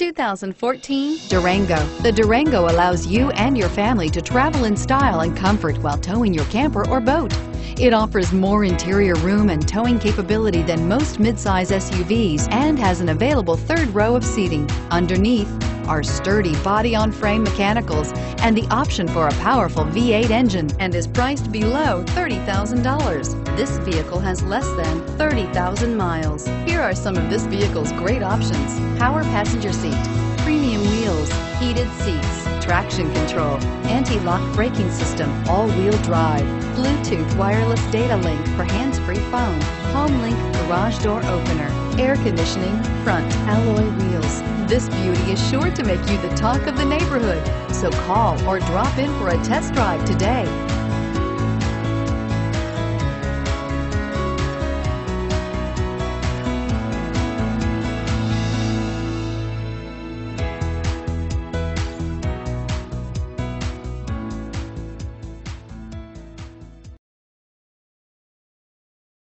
2014 Durango. The Durango allows you and your family to travel in style and comfort while towing your camper or boat. It offers more interior room and towing capability than most midsize SUVs and has an available third row of seating. Underneath are sturdy body-on-frame mechanicals and the option for a powerful V8 engine and is priced below $30,000. This vehicle has less than 30,000 miles. Here are some of this vehicle's great options. Power passenger seat, premium wheels, heated seats, traction control, anti-lock braking system, all-wheel drive, Bluetooth wireless data link for hands-free phone, home link garage door opener, air conditioning, front alloy wheels. This beauty is sure to make you the talk of the neighborhood. So call or drop in for a test drive today.